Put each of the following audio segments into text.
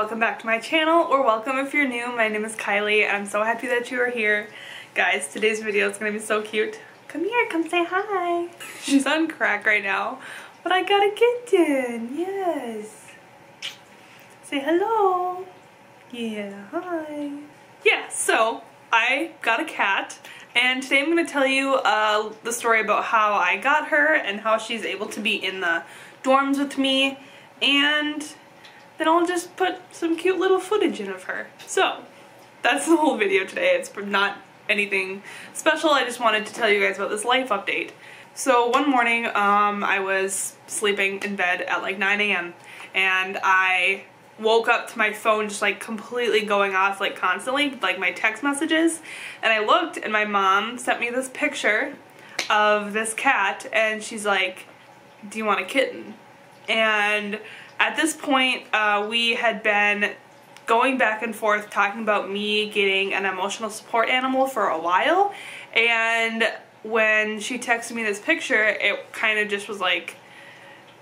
welcome back to my channel, or welcome if you're new. My name is Kiley, and I'm so happy that you are here. Guys, today's video is gonna be so cute. Come here, come say hi. She's on crack right now, but I got a kitten, yes. Say hello. Yeah, hi. Yeah, so I got a cat, and today I'm gonna tell you uh, the story about how I got her and how she's able to be in the dorms with me, and then I'll just put some cute little footage in of her. So, that's the whole video today. It's not anything special. I just wanted to tell you guys about this life update. So one morning, um, I was sleeping in bed at like 9 a.m. and I woke up to my phone just like completely going off like constantly, like my text messages. And I looked and my mom sent me this picture of this cat and she's like, do you want a kitten? And at this point, uh, we had been going back and forth talking about me getting an emotional support animal for a while. And when she texted me this picture, it kind of just was like,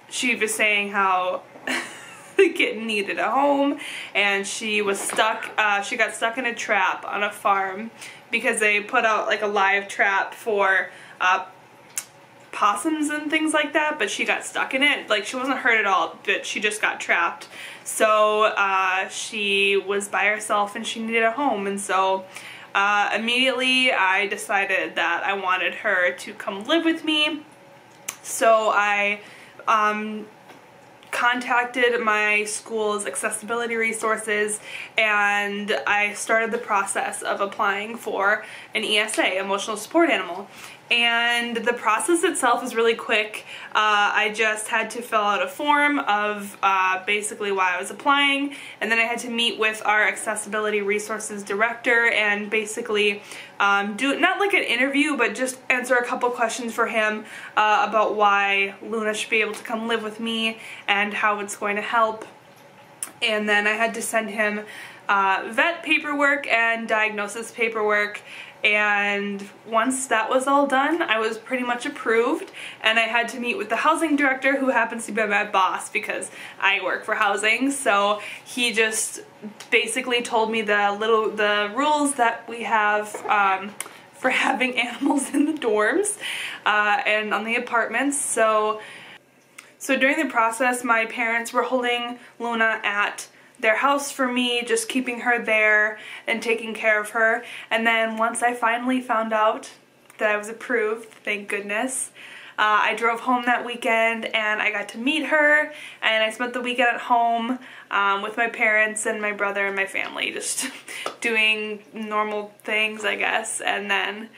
she was saying how the kitten needed a home and she was stuck, uh, she got stuck in a trap on a farm because they put out like a live trap for uh, possums and things like that, but she got stuck in it. Like, she wasn't hurt at all, but she just got trapped. So, uh, she was by herself and she needed a home, and so uh, immediately I decided that I wanted her to come live with me. So I um, contacted my school's accessibility resources and I started the process of applying for an ESA, emotional support animal and the process itself is really quick. Uh, I just had to fill out a form of uh, basically why I was applying. And then I had to meet with our accessibility resources director and basically um, do not like an interview but just answer a couple questions for him uh, about why Luna should be able to come live with me and how it's going to help. And then I had to send him uh, vet paperwork and diagnosis paperwork and once that was all done I was pretty much approved. And I had to meet with the housing director who happens to be my boss because I work for housing. So he just basically told me the little the rules that we have um, for having animals in the dorms uh, and on the apartments. So so during the process my parents were holding Luna at their house for me, just keeping her there and taking care of her. And then once I finally found out that I was approved, thank goodness, uh, I drove home that weekend and I got to meet her and I spent the weekend at home um, with my parents and my brother and my family just doing normal things I guess and then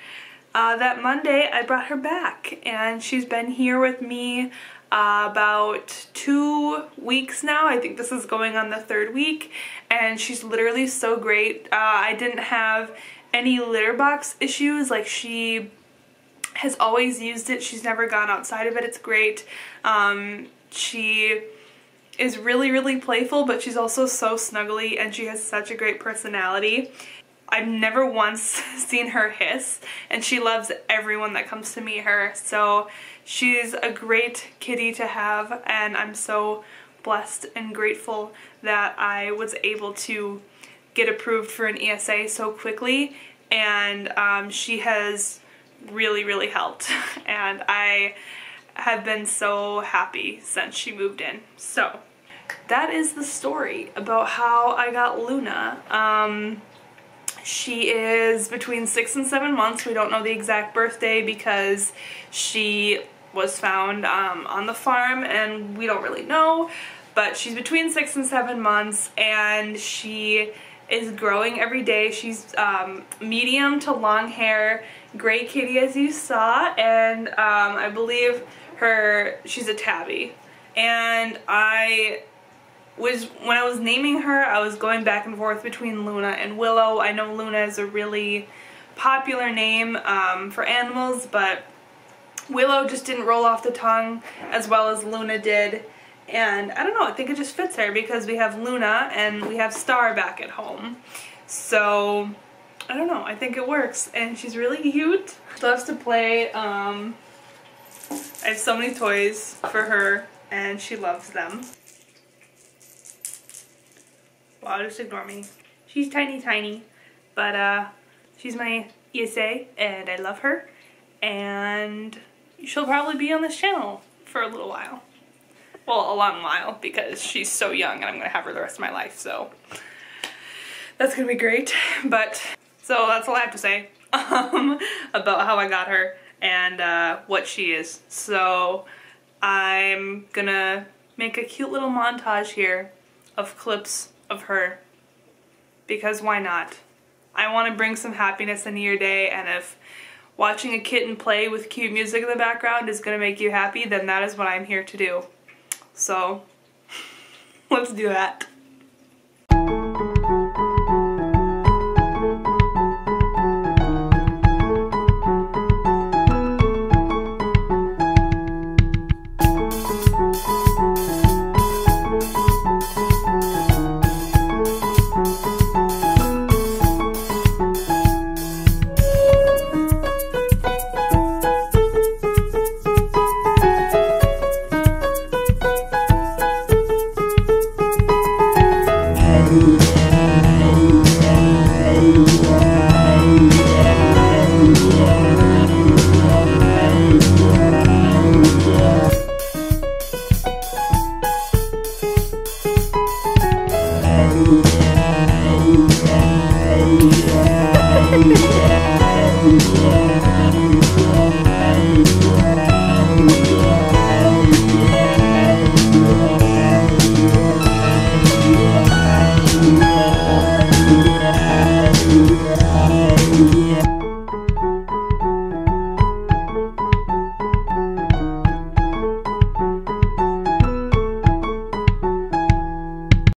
uh, that Monday I brought her back and she's been here with me about two weeks now. I think this is going on the third week and she's literally so great. Uh, I didn't have any litter box issues like she has always used it. She's never gone outside of it. It's great. Um, she is really, really playful, but she's also so snuggly and she has such a great personality. I've never once seen her hiss and she loves everyone that comes to meet her. So she's a great kitty to have and I'm so blessed and grateful that I was able to get approved for an ESA so quickly and um, she has really really helped and I have been so happy since she moved in. So that is the story about how I got Luna. Um, she is between six and seven months. We don't know the exact birthday because she was found um, on the farm and we don't really know. But she's between six and seven months and she is growing every day. She's um, medium to long hair, gray kitty as you saw, and um, I believe her, she's a tabby. And I was when I was naming her, I was going back and forth between Luna and Willow. I know Luna is a really popular name um, for animals, but Willow just didn't roll off the tongue as well as Luna did. And I don't know, I think it just fits her because we have Luna and we have Star back at home. So, I don't know, I think it works. And she's really cute. Loves to play. Um, I have so many toys for her and she loves them. I'll just ignore me. She's tiny, tiny, but uh, she's my ESA, and I love her, and she'll probably be on this channel for a little while. Well, a long while, because she's so young, and I'm gonna have her the rest of my life, so that's gonna be great. But, so that's all I have to say um, about how I got her and uh, what she is. So, I'm gonna make a cute little montage here of clips of her because why not? I want to bring some happiness into your day and if watching a kitten play with cute music in the background is going to make you happy, then that is what I'm here to do. So, let's do that. Yeah.